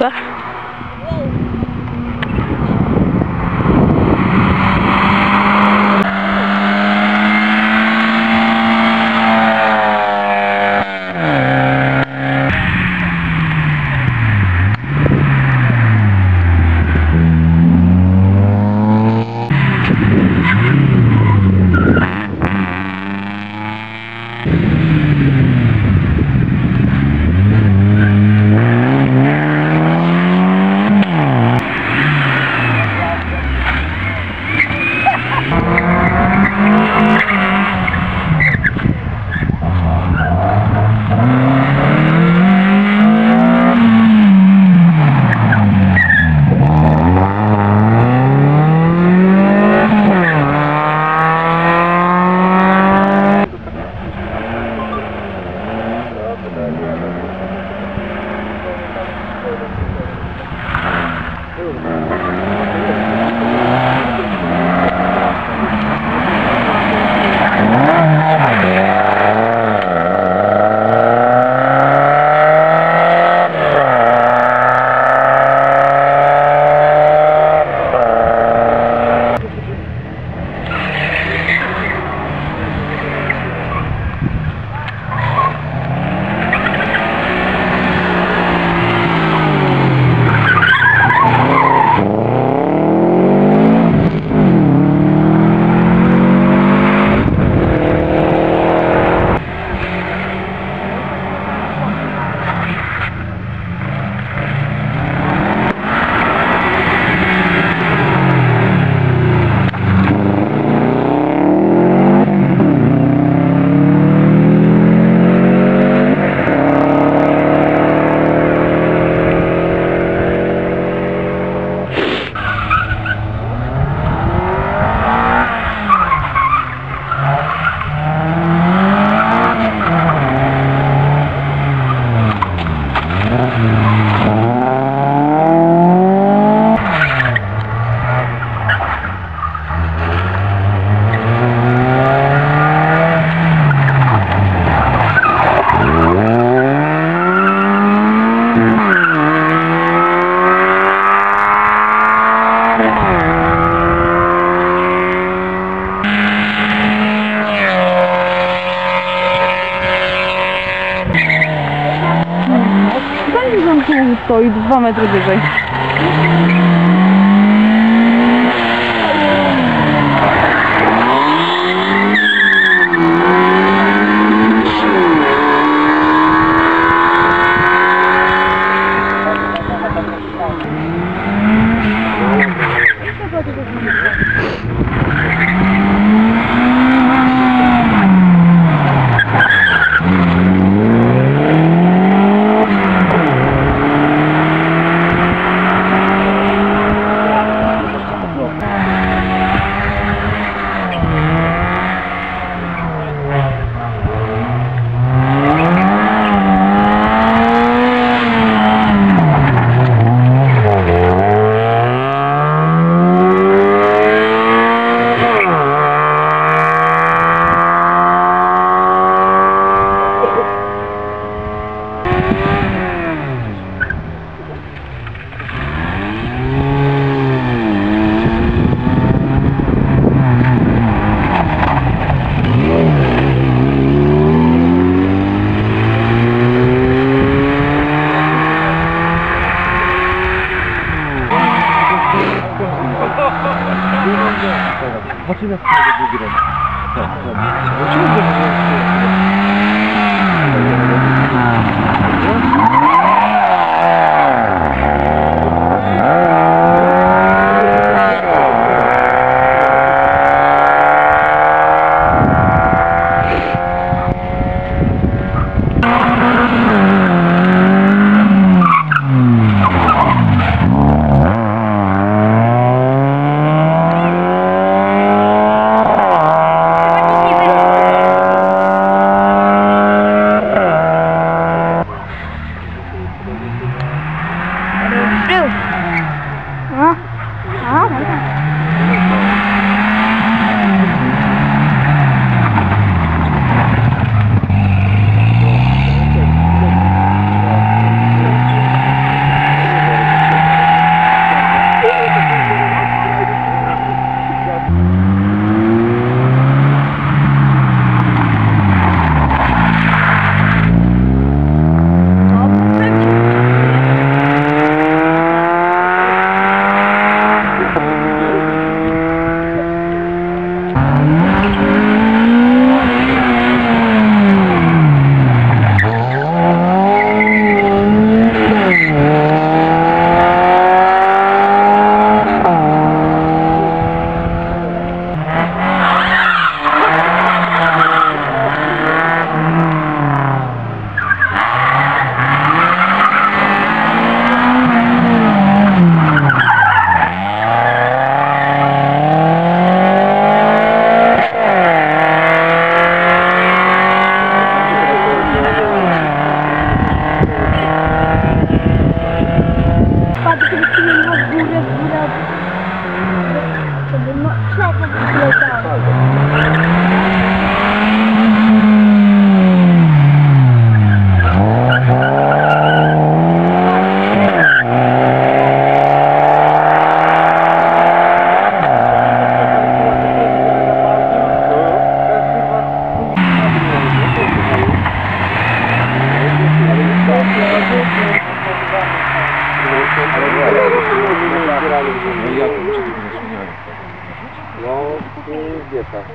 对。Stoi dwa metry wyżej. 터지면서 무기를 지금 No i jak to zmieniają? No, tak.